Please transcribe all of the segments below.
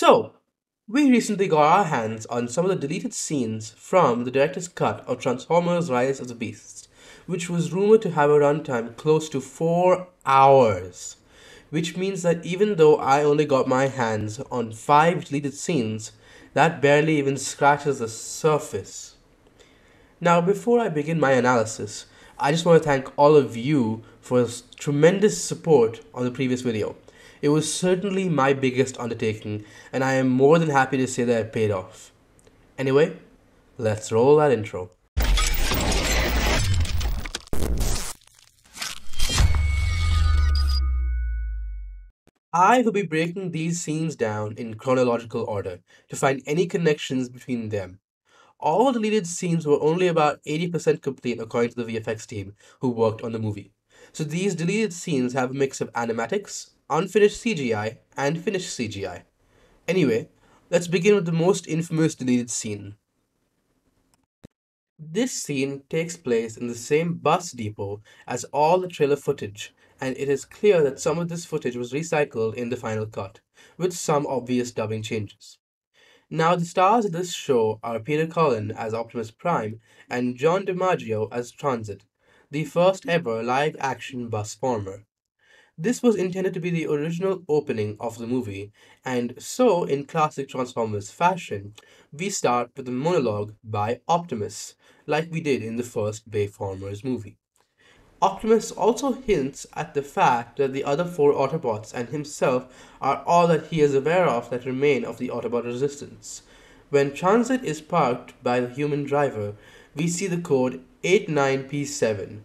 So, we recently got our hands on some of the deleted scenes from the director's cut of Transformers Rise of the Beasts, which was rumored to have a runtime close to 4 hours. Which means that even though I only got my hands on 5 deleted scenes, that barely even scratches the surface. Now, before I begin my analysis, I just want to thank all of you for tremendous support on the previous video. It was certainly my biggest undertaking, and I am more than happy to say that it paid off. Anyway, let's roll that intro. I will be breaking these scenes down in chronological order to find any connections between them. All deleted scenes were only about 80% complete according to the VFX team who worked on the movie. So these deleted scenes have a mix of animatics, unfinished CGI, and finished CGI. Anyway, let's begin with the most infamous deleted scene. This scene takes place in the same bus depot as all the trailer footage, and it is clear that some of this footage was recycled in the final cut, with some obvious dubbing changes. Now, the stars of this show are Peter Cullen as Optimus Prime and John DiMaggio as Transit, the first ever live action bus former. This was intended to be the original opening of the movie, and so, in classic Transformers fashion, we start with a monologue by Optimus, like we did in the first Bayformers movie. Optimus also hints at the fact that the other four Autobots and himself are all that he is aware of that remain of the Autobot resistance. When Transit is parked by the human driver, we see the code 89P7.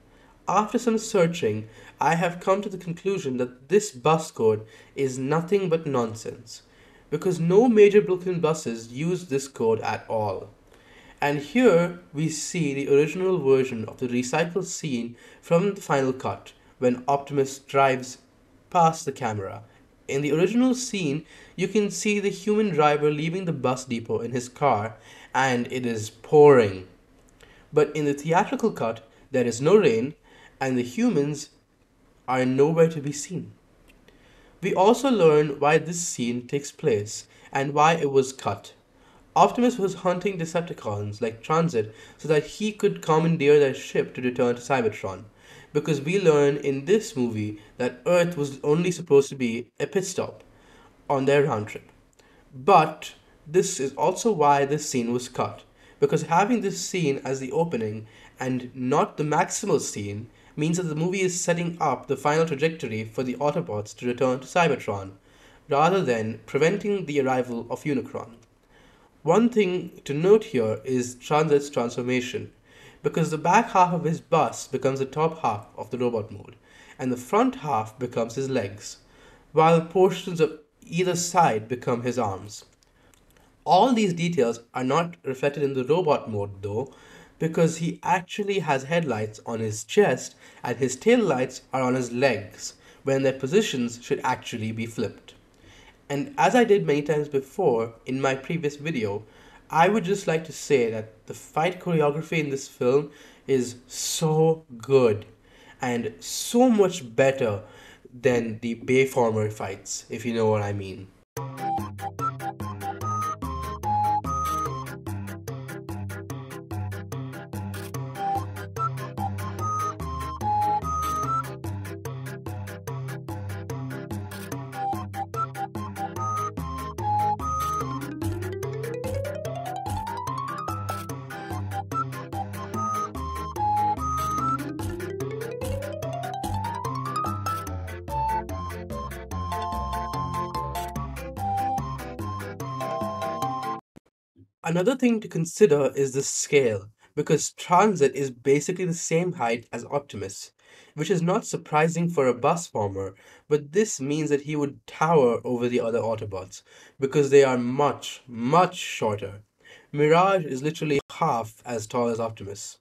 After some searching, I have come to the conclusion that this bus code is nothing but nonsense, because no major Brooklyn buses use this code at all. And here we see the original version of the recycled scene from the final cut when Optimus drives past the camera. In the original scene, you can see the human driver leaving the bus depot in his car and it is pouring. But in the theatrical cut, there is no rain and the humans are nowhere to be seen. We also learn why this scene takes place and why it was cut. Optimus was hunting Decepticons like Transit so that he could commandeer their ship to return to Cybertron. Because we learn in this movie that Earth was only supposed to be a pit stop on their round trip. But this is also why this scene was cut. Because having this scene as the opening and not the maximal scene means that the movie is setting up the final trajectory for the Autobots to return to Cybertron, rather than preventing the arrival of Unicron. One thing to note here is Transit's transformation, because the back half of his bus becomes the top half of the robot mode, and the front half becomes his legs, while portions of either side become his arms. All these details are not reflected in the robot mode though, because he actually has headlights on his chest and his tail lights are on his legs, when their positions should actually be flipped. And as I did many times before in my previous video, I would just like to say that the fight choreography in this film is so good and so much better than the Bayformer fights, if you know what I mean. Another thing to consider is the scale, because Transit is basically the same height as Optimus, which is not surprising for a bus former, but this means that he would tower over the other Autobots, because they are much, much shorter. Mirage is literally half as tall as Optimus.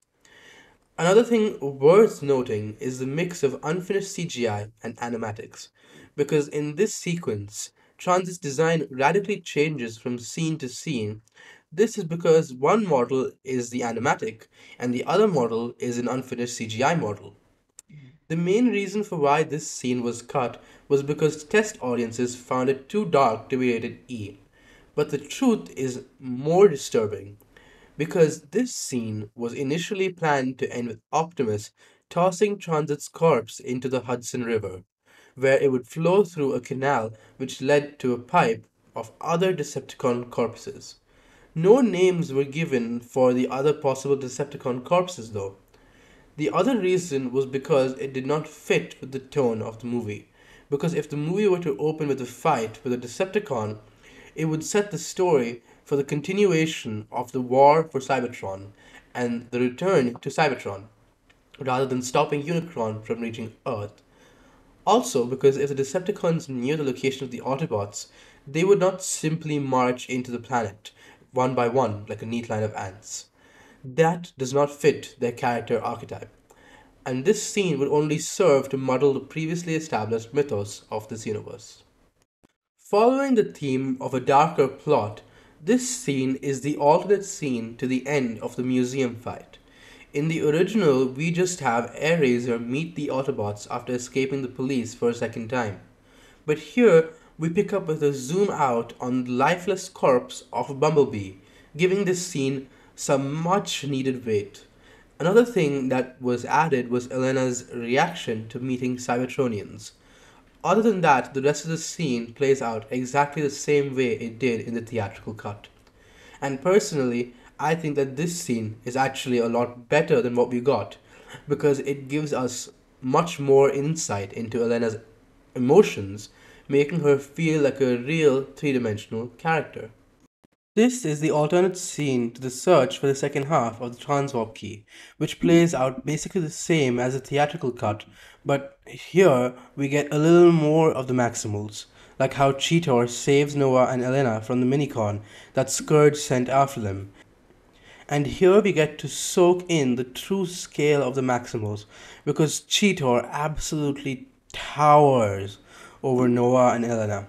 Another thing worth noting is the mix of unfinished CGI and animatics, because in this sequence, Transit's design radically changes from scene to scene this is because one model is the animatic and the other model is an unfinished CGI model. The main reason for why this scene was cut was because test audiences found it too dark to be rated E. But the truth is more disturbing because this scene was initially planned to end with Optimus tossing Transit's corpse into the Hudson River, where it would flow through a canal which led to a pipe of other Decepticon corpses. No names were given for the other possible Decepticon corpses, though. The other reason was because it did not fit with the tone of the movie. Because if the movie were to open with a fight with a Decepticon, it would set the story for the continuation of the war for Cybertron and the return to Cybertron, rather than stopping Unicron from reaching Earth. Also, because if the Decepticons knew the location of the Autobots, they would not simply march into the planet, one by one, like a neat line of ants. That does not fit their character archetype. And this scene would only serve to muddle the previously established mythos of this universe. Following the theme of a darker plot, this scene is the alternate scene to the end of the museum fight. In the original, we just have Airazor meet the Autobots after escaping the police for a second time. But here, we pick up with a zoom out on the lifeless corpse of Bumblebee, giving this scene some much needed weight. Another thing that was added was Elena's reaction to meeting Cybertronians. Other than that, the rest of the scene plays out exactly the same way it did in the theatrical cut. And personally, I think that this scene is actually a lot better than what we got because it gives us much more insight into Elena's emotions, making her feel like a real three dimensional character. This is the alternate scene to the search for the second half of the transwarp key, which plays out basically the same as the theatrical cut, but here we get a little more of the Maximals, like how Cheetor saves Noah and Elena from the minicon that Scourge sent after them. And here we get to soak in the true scale of the Maximals, because Cheetor absolutely towers over Noah and Elena.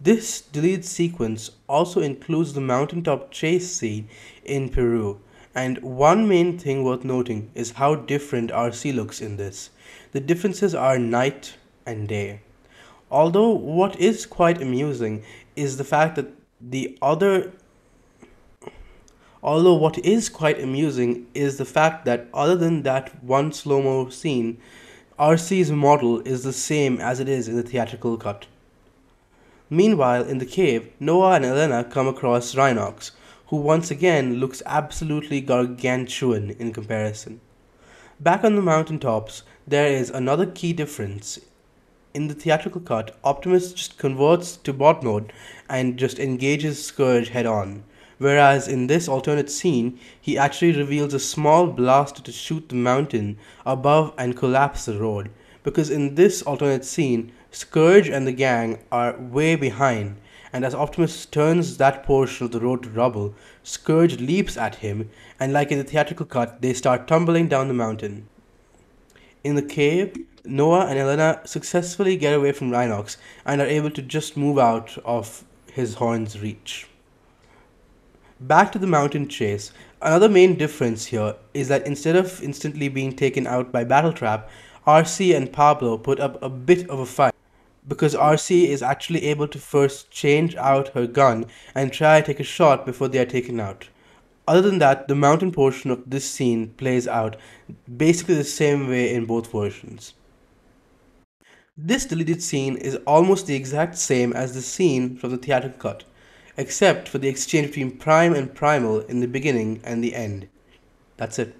This deleted sequence also includes the mountaintop chase scene in Peru, and one main thing worth noting is how different Arcee looks in this. The differences are night and day. Although what is quite amusing is the fact that the other although what is quite amusing is the fact that other than that one slow-mo scene, Arcee's model is the same as it is in the theatrical cut. Meanwhile, in the cave, Noah and Elena come across Rhinox, who once again looks absolutely gargantuan in comparison. Back on the mountaintops, there is another key difference. In the theatrical cut, Optimus just converts to bot mode and just engages Scourge head on, whereas in this alternate scene, he actually reveals a small blast to shoot the mountain above and collapse the road. Because in this alternate scene, Scourge and the gang are way behind, and as Optimus turns that portion of the road to rubble, Scourge leaps at him, and like in the theatrical cut, they start tumbling down the mountain. In the cave, Noah and Elena successfully get away from Rhinox and are able to just move out of his horn's reach. Back to the mountain chase, another main difference here is that instead of instantly being taken out by Battletrap, Arcee and Pablo put up a bit of a fight because Arcee is actually able to first change out her gun and try to take a shot before they are taken out. Other than that, the mountain portion of this scene plays out basically the same way in both versions. This deleted scene is almost the exact same as the scene from the theatrical cut, except for the exchange between Prime and Primal in the beginning and the end. That's it.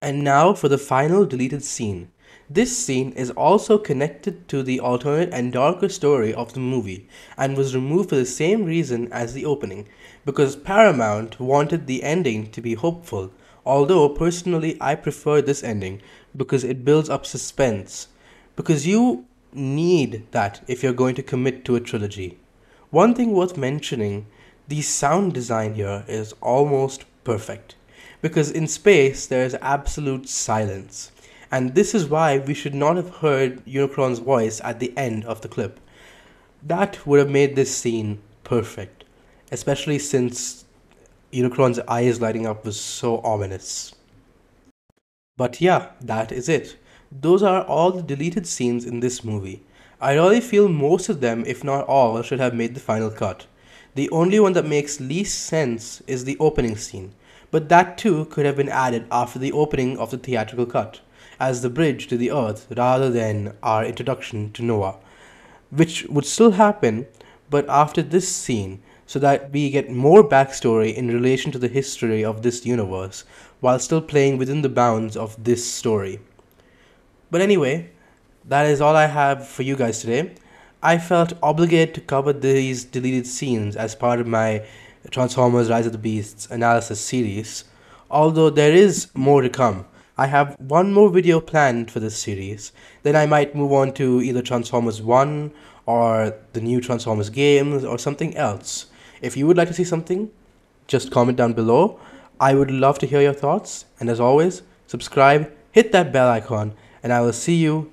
And now for the final deleted scene. This scene is also connected to the alternate and darker story of the movie and was removed for the same reason as the opening, because Paramount wanted the ending to be hopeful, although personally I prefer this ending because it builds up suspense. Because you need that if you're going to commit to a trilogy. One thing worth mentioning the sound design here is almost perfect because in space there is absolute silence and this is why we should not have heard Unicron's voice at the end of the clip. That would have made this scene perfect, especially since Unicron's eyes lighting up was so ominous. But yeah, that is it. Those are all the deleted scenes in this movie. I really feel most of them, if not all, should have made the final cut. The only one that makes least sense is the opening scene, but that too could have been added after the opening of the theatrical cut, as the bridge to the earth rather than our introduction to Noah, which would still happen, but after this scene, so that we get more backstory in relation to the history of this universe while still playing within the bounds of this story. But anyway, that is all I have for you guys today. I felt obligated to cover these deleted scenes as part of my Transformers Rise of the Beasts analysis series, although there is more to come. I have one more video planned for this series, then I might move on to either Transformers 1 or the new Transformers games or something else. If you would like to see something, just comment down below. I would love to hear your thoughts, and as always, subscribe, hit that bell icon, and I will see you